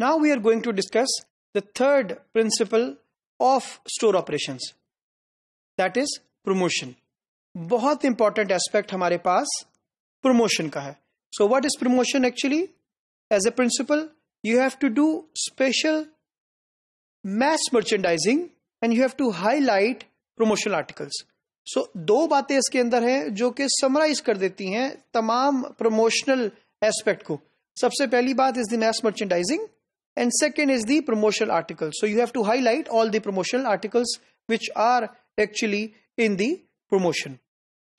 Now we are going to discuss the third principle of store operation that is promotion बहुत important aspect हमारे पास promotion का है. So what is promotion actually as a principle you have to do special mass merchandising and you have to highlight promotional articles so दो बातें इसके अंदर हैं जो कि समराइज कर देती हैं तमाम प्रमोशनल एस्पेक्ट को. सबसे पहली बात is the mass merchandising and second is the promotional article so you have to highlight all the promotional articles which are actually in the promotion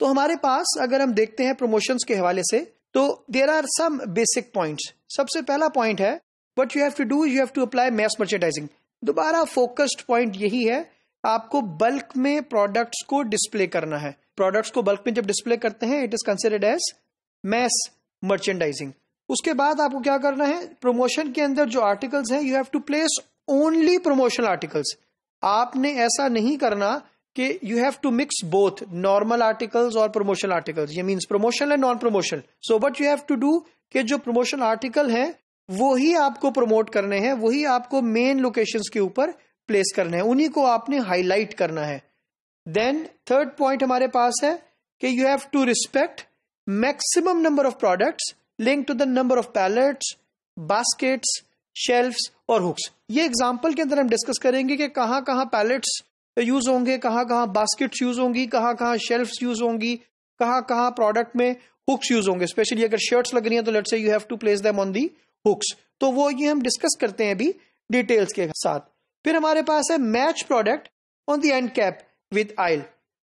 तो हमारे पास अगर हम देखते हैं प्रमोशंस के हवाले से तो there are some basic points सबसे पहला पॉइंट है what you have to do you have to apply mass merchandising दोबारा फोकस्ड पॉइंट यही है, आपको बल्क में प्रोडक्ट्स को डिस्प्ले करना है। प्रोडक्ट्स को बल्क में जब डिस्प्ले करते हैं it is considered as mass merchandising उसके बाद आपको क्या करना है? प्रमोशन के अंदर जो आर्टिकल्स हैं you have to place only promotional articles आपने ऐसा नहीं करना कि you have to mix both normal articles और प्रमोशनल आर्टिकल्स ये means promotional and non promotional so but you have to do कि जो प्रमोशनल आर्टिकल है, वो ही आपको प्रमोट करने हैं वही आपको मेन लोकेशंस के ऊपर प्लेस करने हैं. उन्हीं को आपने हाईलाइट करना है. देन थर्ड पॉइंट हमारे पास है कि you have to respect maximum number of products link to the number of pallets baskets shelves और हुक्स ये एग्ज़ाम्पल के अंदर हम डिस्कस करेंगे कि कहाँ कहाँ पैलेट्स यूज़ होंगे, कहाँ कहाँ बास्केट्स यूज़ होंगी, कहाँ कहाँ शेल्फ्स यूज़ होंगी, कहाँ कहाँ प्रोडक्ट में हुक्स यूज़ होंगे. स्पेशली अगर शर्ट्स लग रही हैं तो let's say you have to place them on the hooks तो वो ये हम डिस्कस करते हैं अभी डिटेल्स के साथ. फिर हमारे पास है match product on the end cap with aisle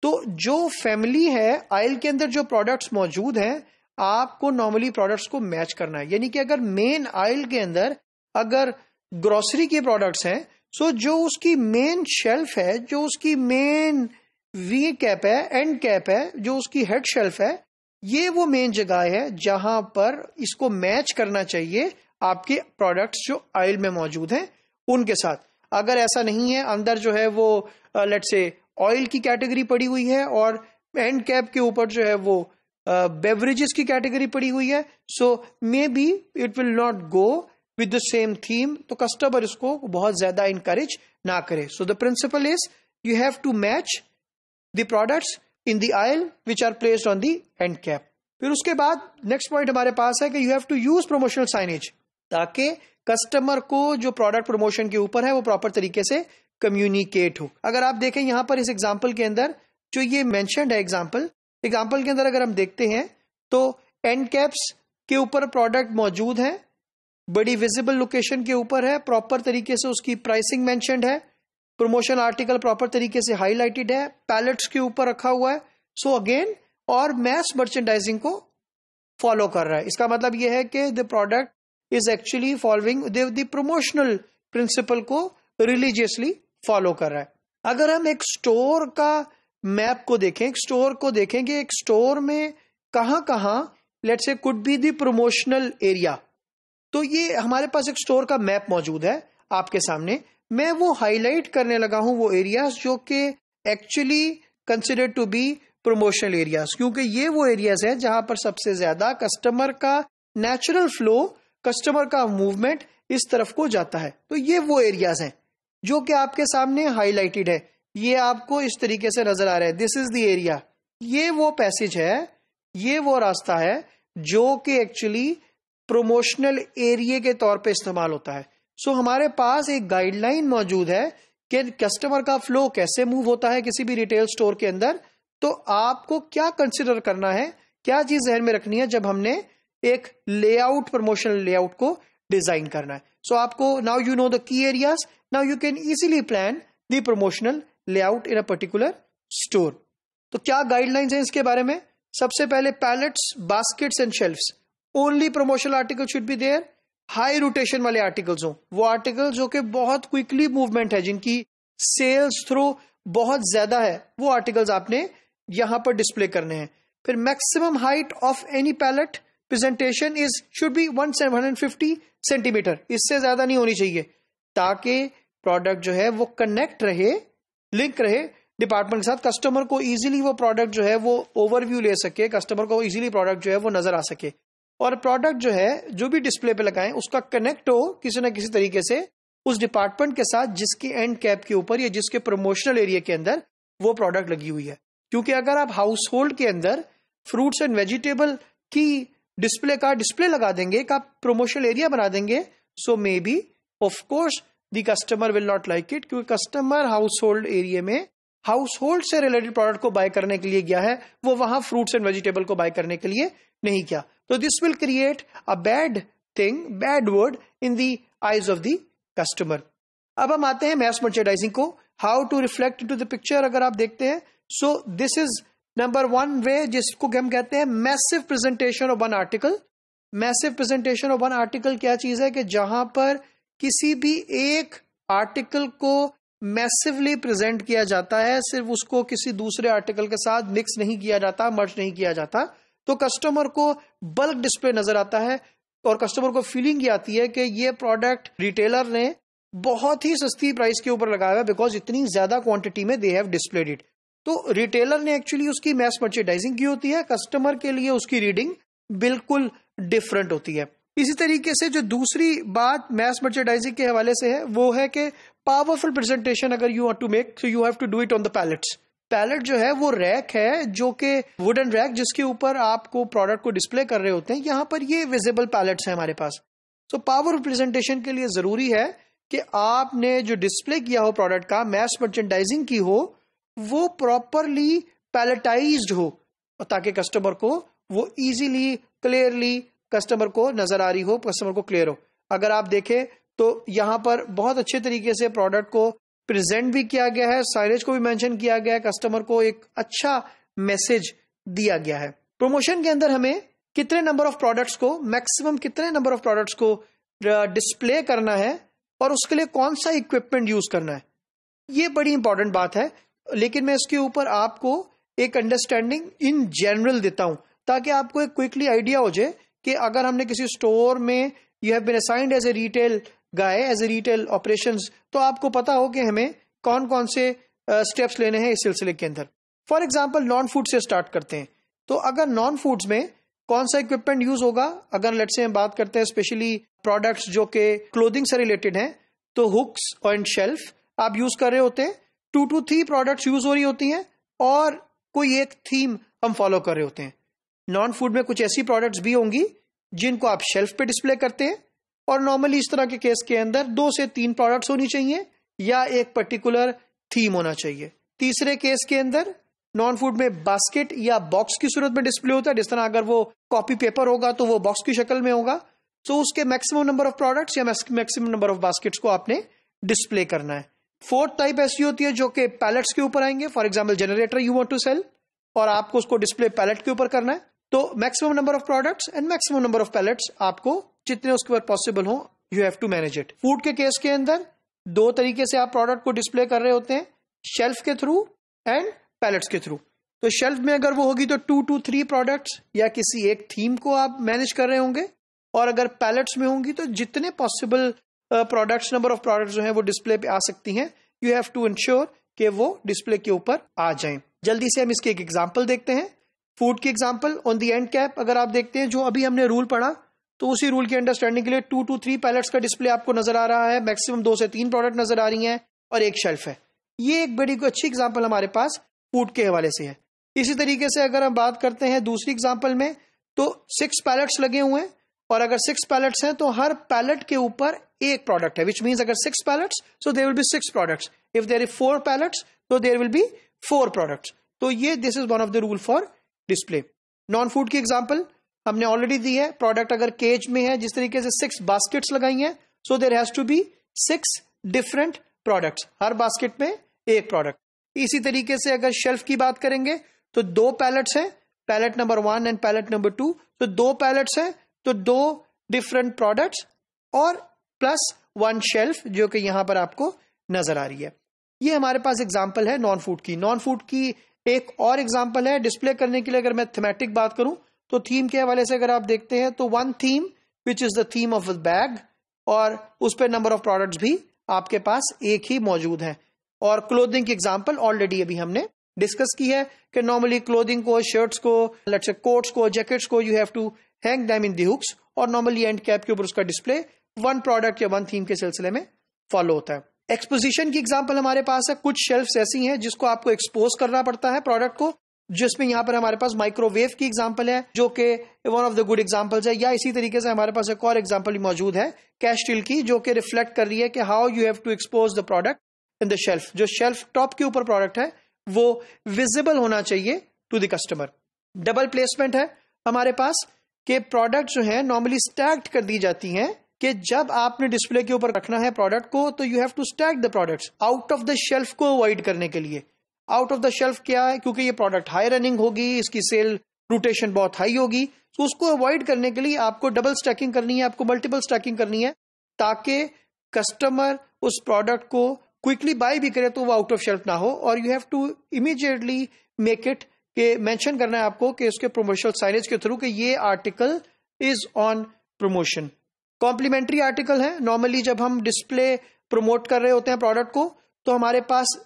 तो जो फैमिली है आयल के अंदर जो प्रोडक्ट्स मौजूद हैं आपको नॉर्मली प्रोडक्ट्स को मैच करना है। यानी कि अगर मेन आयल के अंदर अगर ग्रोसरी के प्रोडक्ट्स हैं सो जो उसकी मेन शेल्फ है, जो उसकी मेन वी कैप है एंड कैप है, जो उसकी हेड शेल्फ है, ये वो मेन जगह है जहाँ पर इसको मैच करना चाहिए आपके प्रोडक्ट्स जो आयल में मौजूद हैं उनके साथ। अगर ऐसा नहीं है, अंदर जो है वो लेट से ऑयल की कैटेगरी पड़ी हुई है और एंड कैप के ऊपर जो है वो बेवरेजेस की कैटेगरी पड़ी हुई है so maybe it will not go with the same theme तो कस्टमर इसको बहुत ज़्यादा इंकरेज ना करे। So the principle is you have to match the products in the aisle which are placed on the end cap फिर उसके बाद next point हमारे पास है कि you have to use promotional signage ताकि कस्टमर को जो प्रोडक्ट प्रमोशन के ऊपर है, वो प्रॉपर तरीके से कम्युनिकेट हो। अगर आप देखें यहाँ पर इस एग्ज़ाम्पल के अंदर, जो ये मैंशनड है एग्ज़ाम्पल एग्ज़ाम्पल के अंदर अगर हम देखते हैं तो एंड कैप्स के ऊपर प्रोडक्ट मौजूद है, बड़ी विजिबल लोकेशन के ऊपर है प्रॉपर तरीके से उसकी प्राइसिंग मैंशनड है प्रमोशन आर्टिकल प्रॉपर तरीके से हाईलाइटेड है पैलेट्स के ऊपर रखा हुआ है। सो so अगेन और मैस मर्चेंडाइजिंग को फॉलो कर रहा है। इसका मतलब यह है कि the product is actually following the promotional principle को रिलीजियसली फॉलो कर रहा है। अगर हम एक स्टोर का मैप को देखें, एक स्टोर को देखेंगे एक स्टोर में कहाँ कहाँ let say could be the promotional area तो ये हमारे पास एक स्टोर का मैप मौजूद है आपके सामने। मैं वो हाईलाइट करने लगा हूँ वो एरियाज़ जो कि actually consider to be promotional areas क्योंकि ये वो एरियाज़ है जहाँ पर सबसे ज़्यादा कस्टमर का नेचुरल फ्लो कस्टमर का मूवमेंट इस तरफ़ को जाता है। तो ये वो एरियाज़ हैं जो कि आपके सामने हाईलाइटेड है। ये आपको इस तरीके से नज़र आ रहा है। दिस इज़ द एरिया ये वो पैसेज है ये वो रास्ता है जो कि एक्चुअली प्रोमोशनल एरिया के तौर पे इस्तेमाल होता है। सो so, हमारे पास एक गाइडलाइन मौजूद है कि कस्टमर का फ्लो कैसे मूव होता है किसी भी रिटेल स्टोर के अंदर। तो आपको क्या कंसिडर करना है क्या चीज़ जहन में रखनी है जब हमने एक लेआउट प्रमोशनल लेआउट को डिज़ाइन करना है। सो so, आपको now you know the key areas now you can easily plan the promotional layout in a particular store. तो क्या गाइडलाइंस है इसके बारे में? सबसे पहले pallets baskets and shelves only promotional article should be there high rotation वाले articles हो। वो आर्टिकल जो कि बहुत क्विकली मूवमेंट है, जिनकी सेल्स थ्रू बहुत ज़्यादा है, वो आर्टिकल्स आपने यहाँ पर डिस्प्ले करने हैं। फिर maximum height of any pallet presentation is should be one fifty centimetre इससे ज़्यादा नहीं होनी चाहिए, ताकि प्रोडक्ट जो है वो कनेक्ट रहे लिंक रहे डिपार्टमेंट के साथ, कस्टमर को इजीली वो प्रोडक्ट जो है वो ओवरव्यू ले सके, कस्टमर को इजीली प्रोडक्ट जो है वो नज़र आ सके। और प्रोडक्ट जो है, जो भी डिस्प्ले पे लगाएँ, उसका कनेक्ट हो किसी ना किसी तरीके से उस डिपार्टमेंट के साथ जिसके एंड कैप के ऊपर या जिसके प्रमोशनल एरिया के अंदर वो प्रोडक्ट लगी हुई है। क्योंकि अगर आप हाउस होल्ड के अंदर फ्रूट्स एंड वेजिटेबल की डिस्प्ले का डिस्प्ले लगा देंगे का प्रमोशनल एरिया बना देंगे so maybe of course the customer will not like it क्योंकि कस्टमर हाउस होल्ड एरिया में हाउस होल्ड से रिलेटेड प्रोडक्ट को बाय करने के लिए गया है, वो वहाँ फ्रूट्स एंड वेजिटेबल को बाय करने के लिए नहीं किया तो this will create a bad thing bad word in the eyes of the customer अब हम आते हैं मैस मर्चेडाइजिंग को how to reflect to the picture अगर आप देखते हैं। So this is number one way जिसको हम कहते हैं massive presentation of one article massive presentation of one article क्या चीज़ है कि जहाँ पर किसी भी एक आर्टिकल को मैसिवली प्रेजेंट किया जाता है, सिर्फ़ उसको किसी दूसरे आर्टिकल के साथ मिक्स नहीं किया जाता मर्ज नहीं किया जाता तो कस्टमर को बल्क डिस्प्ले नज़र आता है और कस्टमर को फीलिंग ये आती है कि ये प्रोडक्ट रिटेलर ने बहुत ही सस्ती प्राइस के ऊपर लगाया है बिकॉज़ इतनी ज़्यादा क्वांटिटी में दे हैव डिस्प्लेड इट तो रिटेलर ने एक्चुअली उसकी मैस मर्चेडाइजिंग की होती है कस्टमर के लिए उसकी रीडिंग बिल्कुल डिफरेंट होती है। इसी तरीके से जो दूसरी बात मैस मर्चेडाइजिंग के हवाले से है, वो है कि पावरफुल प्रेजेंटेशन अगर you want to make so you have to do it on the pallets pallet जो है, वो रैक है जो कि वुडन रैक जिसके ऊपर आपको प्रोडक्ट को डिस्प्ले कर रहे होते हैं, यहाँ पर ये विजिबल पैलेट्स है हमारे पास। सो पावर प्रेजेंटेशन के लिए ज़रूरी है कि आपने जो डिस्प्ले किया हो प्रोडक्ट का मैस मर्चेंडाइजिंग की हो, वो प्रॉपरली पैलेटाइज हो, ताकि कस्टमर को वो इजीली क्लियरली कस्टमर को नज़र आ रही हो कस्टमर को क्लियर हो। अगर आप देखें तो यहाँ पर बहुत अच्छे तरीके से प्रोडक्ट को प्रेजेंट भी किया गया है साइनेज को भी मेंशन किया गया है कस्टमर को एक अच्छा मैसेज दिया गया है। प्रमोशन के अंदर हमें कितने नंबर ऑफ़ प्रोडक्ट्स को मैक्सिमम कितने नंबर ऑफ़ प्रोडक्ट्स को डिस्प्ले करना है और उसके लिए कौन सा इक्विपमेंट यूज़ करना है। ये बड़ी इंपॉर्टेंट बात है, लेकिन मैं इसके ऊपर आपको एक अंडरस्टैंडिंग इन जनरल देता हूँ, ताकि आपको एक क्विकली आइडिया हो जाए कि अगर हमने किसी स्टोर में you have been assigned as a retail guy as a retail operation तो आपको पता हो कि हमें कौन कौन से स्टेप्स लेने हैं इस सिलसिले के अंदर। फॉर एग्ज़ाम्पल नॉन फ़ूड से स्टार्ट करते हैं। तो अगर नॉन फूड्स में कौन सा इक्विपमेंट यूज़ होगा? अगर लेट से हम बात करते हैं स्पेशली प्रोडक्ट्स जो कि क्लोथिंग से रिलेटेड हैं तो हुक्स एंड शेल्फ आप यूज़ कर रहे होते हैं two two three products use हो रही होती हैं, और कोई एक थीम हम फॉलो कर रहे होते हैं। नॉन फ़ूड में कुछ ऐसी प्रोडक्ट्स भी होंगी, जिनको आप शेल्फ पे डिस्प्ले करते हैं, और नॉर्मली इस तरह के केस के अंदर दो से तीन प्रोडक्ट्स होनी चाहिए, या एक पर्टिकुलर थीम होना चाहिए। तीसरे केस के अंदर नॉन फ़ूड में बास्केट या बॉक्स की सूरत में डिस्प्ले होता है, जिस तरह अगर वो कॉपी पेपर होगा तो वो बॉक्स की शक्ल में होगा। तो उसके मैक्सिमम नंबर ऑफ़ प्रोडक्ट्स या मैक्सिमम नंबर ऑफ़ बास्केट्स को आपने डिस्प्ले करना है। फोर्थ टाइप ऐसी होती है जो कि पैलेट्स के ऊपर आएँगे। For example generator you want to sell और आपको उसको डिस्प्ले पैलेट के ऊपर करना है। तो maximum number of products and maximum number of pallets आपको जितने उसके ऊपर पॉसिबल हो you have to manage it food के केस के अंदर, दो तरीके से आप प्रोडक्ट को डिस्प्ले कर रहे होते हैं शेल्फ के थ्रू एंड पैलेट्स के थ्रू तो शेल्फ में अगर वो होगी तो टू टू थ्री प्रोडक्ट्स या किसी एक थीम को आप मैनेज कर रहे होंगे, और अगर पैलेट्स में होंगी तो जितने possible products number of products जो है वो डिस्प्ले पे आ सकती हैं यू हैव टू इंश्योर कि वो डिस्प्ले के ऊपर आ जाएँ। जल्दी से हम इसके एक एग्ज़ाम्पल देखते हैं। फ़ूड की example on the end cap अगर आप देखते हैं, जो अभी हमने रूल पढ़ा तो उसी रूल की अंडरस्टैंडिंग के लिए टू टू थ्री पैलेट्स का डिस्प्ले आपको नज़र आ रहा है मैक्सिमम दो से तीन प्रोडक्ट नज़र आ रही हैं, और एक शेल्फ है। ये एक बड़ी अच्छी एग्ज़ाम्पल हमारे पास फ़ूड के हवाले से है। इसी तरीके से अगर हम बात करते हैं दूसरी एग्ज़ाम्पल में तो सिक्स पैलेट्स लगे हुए हैं, और अगर सिक्स पैलेट्स हैं तो हर पैलेट के ऊपर एक प्रोडक्ट है विच मीन अगर सिक्स पैलेट्स तो there will be six products if there is four pallets तो there will be four products तो ये this is one of the rule for display. Non food की एग्ज़ाम्पल हमने already दी है। Product अगर केज में है, जिस तरीके से सिक्स बास्केट्स लगाई हैं so there has to be six different products her basket में एक प्रोडक्ट इसी तरीके से अगर शेल्फ की बात करेंगे तो दो पैलेट्स हैं pallet number one and pallet number two तो दो पैलेट्स हैं तो दो डिफरेंट प्रोडक्ट्स और प्लस वन शेल्फ जो कि यहाँ पर आपको नज़र आ रही है। ये हमारे पास एग्ज़ाम्पल है नॉन फ़ूड की। नॉन फ़ूड की एक और एग्ज़ाम्पल है डिस्प्ले करने के लिए अगर मैं थीमेटिक बात करूँ तो थीम के हवाले से अगर आप देखते हैं तो one theme which is the theme of the bag और उस पर नंबर ऑफ़ प्रोडक्ट्स भी आपके पास एक ही मौजूद है। और क्लोथिंग की एग्ज़ाम्पल ऑलरेडी अभी हमने डिस्कस की है कि नॉर्मली क्लोथिंग को शर्ट्स को लेट्स कोट्स को जैकेट्स को you have to hang them in the hooks और नॉर्मली एंड कैप के ऊपर उसका डिस्प्ले वन प्रोडक्ट या वन थीम के सिलसिले में फॉलो होता है। एक्सपोजिशन की एग्ज़ाम्पल हमारे पास है। कुछ शेल्फ ऐसी हैं जिसको आपको एक्सपोज करना पड़ता है प्रोडक्ट को, जिसमें यहाँ पर हमारे पास माइक्रोवेव की एग्ज़ाम्पल है, जो कि one of the good examples है, या इसी तरीके से हमारे पास एक और एग्ज़ाम्पल मौजूद है कैश स्टील की, जो कि रिफ्लेक्ट कर रही है कि how you have to expose the product in the shelf जो शेल्फ टॉप के ऊपर प्रोडक्ट है, वो विजिबल होना चाहिए to the customer double placement है हमारे पास के प्रोडक्ट जो है नॉर्मली स्टैक्ड कर दी जाती हैं कि जब आपने डिस्प्ले के ऊपर रखना है प्रोडक्ट को तो you have to stack the products out of the shelf को अवॉइड करने के लिए। आउट ऑफ़ द शेल्फ क्या है? क्योंकि ये प्रोडक्ट हाई रनिंग होगी, इसकी सेल रोटेशन बहुत हाई होगी तो उसको अवॉइड करने के लिए आपको डबल स्टैकिंग करनी है, आपको मल्टीपल स्टैकिंग करनी है, ताकि कस्टमर उस प्रोडक्ट को क्विकली बाय भी करे तो वो आउट ऑफ़ शेल्फ ना हो, और you have to immediately make it के मेंशन करना है आपको कि उसके प्रोमोशनल साइनेज के थ्रू कि ये article is on promotion complementary article है। नॉर्मली जब हम डिस्प्ले प्रमोट कर रहे होते हैं प्रोडक्ट को तो हमारे पास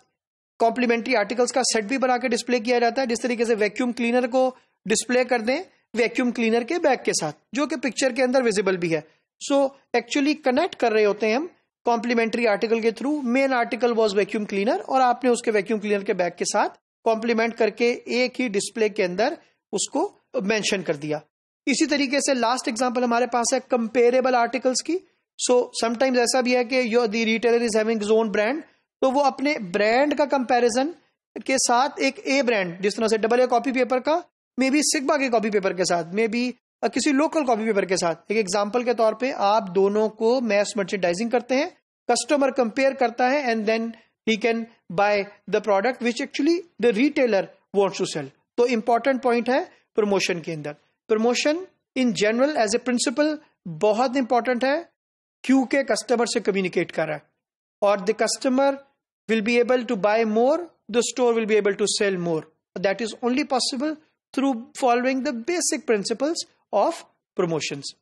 कॉम्प्लीमेंट्री आर्टिकल्स का सेट भी बना के डिस्प्ले किया जाता है, जिस तरीके से वैक्यूम क्लीनर को डिस्प्ले कर दें वैक्यूम क्लीनर के बैग के साथ, जो कि पिक्चर के अंदर विजिबल भी है। सो एक्चुअली कनेक्ट कर रहे होते हैं हम कॉम्प्लीमेंट्री आर्टिकल के through main article was vacuum cleaner और आपने उसके वैक्यूम क्लीनर के बैग के साथ कॉम्प्लीमेंट करके एक ही डिस्प्ले के अंदर उसको मेंशन कर दिया। इसी तरीके से लास्ट एग्ज़ाम्पल हमारे पास है कंपेरेबल आर्टिकल्स की। सो so, समटाइम्स ऐसा भी है कि your the retailer is having own brand तो वो अपने ब्रांड का कंपैरिजन के साथ एक ए ब्रांड जिस तरह से डबल ए कॉपी पेपर का मे बी सिग्मा के कॉपी पेपर के साथ मे बी किसी लोकल कॉपी पेपर के साथ। एक एग्ज़ाम्पल के तौर पे आप दोनों को मैस मर्चेंडाइजिंग करते हैं कस्टमर कंपेयर करता है and then he can buy the product which actually the retailer wants to sell तो इंपॉर्टेंट पॉइंट है प्रमोशन के अंदर। Promotion in general as a principle बहुत इंपॉर्टेंट है क्योंकि कस्टमर से कम्युनिकेट कर रहा है। और the customer will be able to buy more the store will be able to sell more that is only possible through following the basic principles of promotions